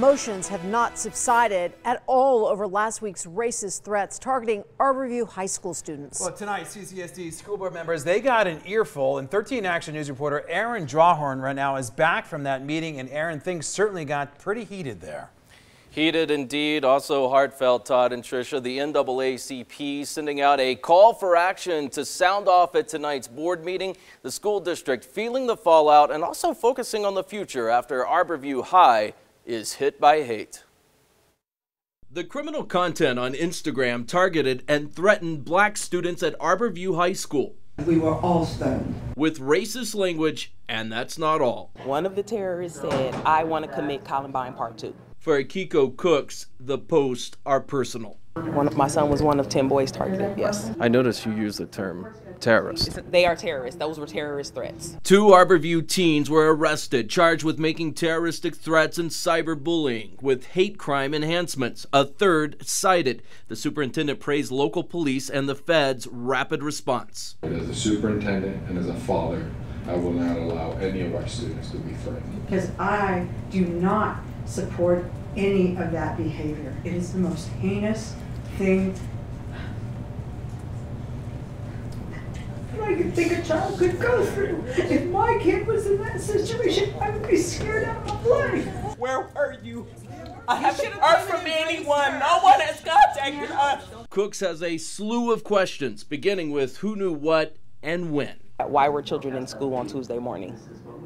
Emotions have not subsided at all over last week's racist threats targeting Arbor View High School students. Well, tonight, CCSD school board members, they got an earful, and 13 Action News reporter Aaron Drawhorn right now is back from that meeting, and Aaron, things certainly got pretty heated there. Heated indeed, also heartfelt, Todd and Tricia. The NAACP sending out a call for action to sound off at tonight's board meeting. The school district feeling the fallout and also focusing on the future after Arbor View High is hit by hate. The criminal content on Instagram targeted and threatened black students at Arbor View High School. We were all stunned. With racist language, and that's not all. One of the terrorists said, I want to commit Columbine Part 2. For Akiko Cooks, the posts are personal. One of, my son was one of 10 boys targeted, yes. I noticed you used the term terrorist. They are terrorists. Those were terrorist threats. Two Arbor View teens were arrested, charged with making terroristic threats and cyberbullying with hate crime enhancements. A third cited. The superintendent praised local police and the feds' rapid response. As a superintendent and as a father, I will not allow any of our students to be threatened. Because I do not support any of that behavior. It is the most heinous thing I could think a child could go through. If my kid was in that situation, I would be scared out of my life. Where were you? I haven't heard from anyone. No one has contacted us. Cooks has a slew of questions, beginning with who knew what and when. Why were children in school on Tuesday morning?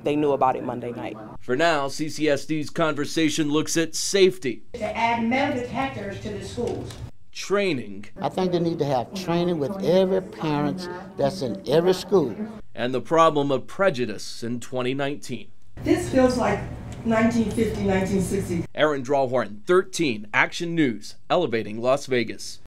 They knew about it Monday night. For now, CCSD's conversation looks at safety. To add metal detectors to the schools. Training. I think they need to have training with every parent that's in every school. And the problem of prejudice in 2019. This feels like 1950, 1960. Aaron Drawhorn, 13, Action News, elevating Las Vegas.